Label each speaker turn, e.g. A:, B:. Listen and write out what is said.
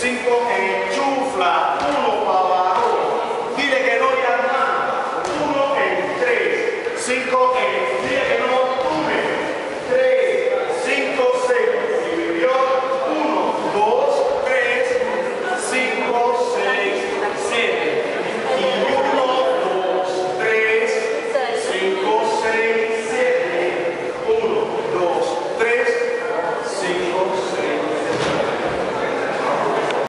A: cinco en chufla, uno para. Dile que no hay nada. Uno en tres, cinco en